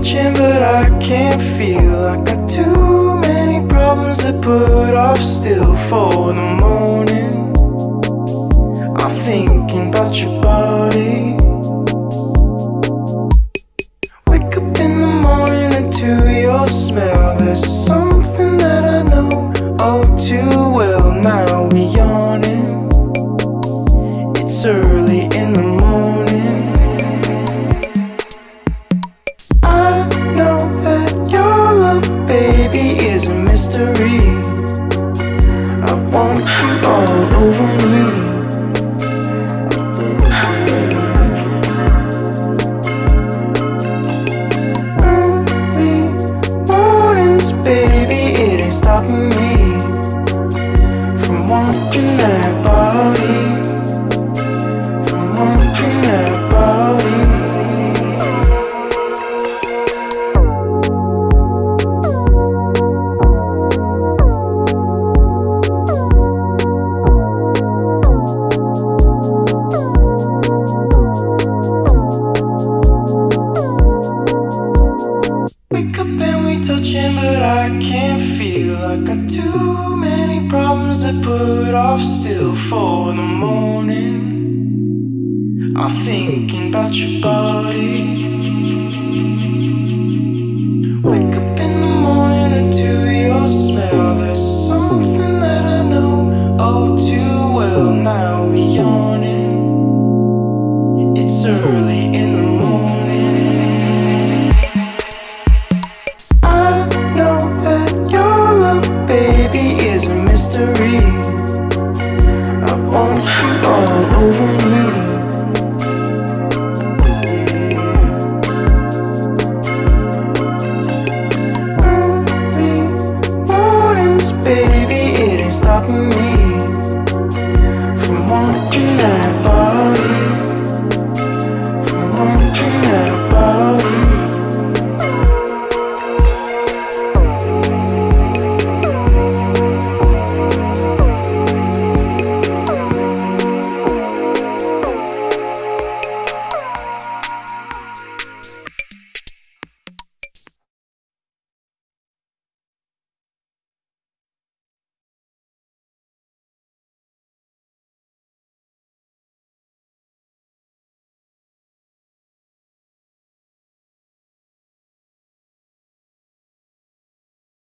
touching, but I can't feel. I got too many problems to put off still for the morning. I'm thinking about your body. Wake up in the morning and to your smell, there's something that I know all too well. Now we yawning. It's early baby, but I can't feel. I got too many problems to put off still for the morning. I'm thinking about your body. Wake up in the morning and to your smell. There's something that I know oh too well. Now we're yawning. It's early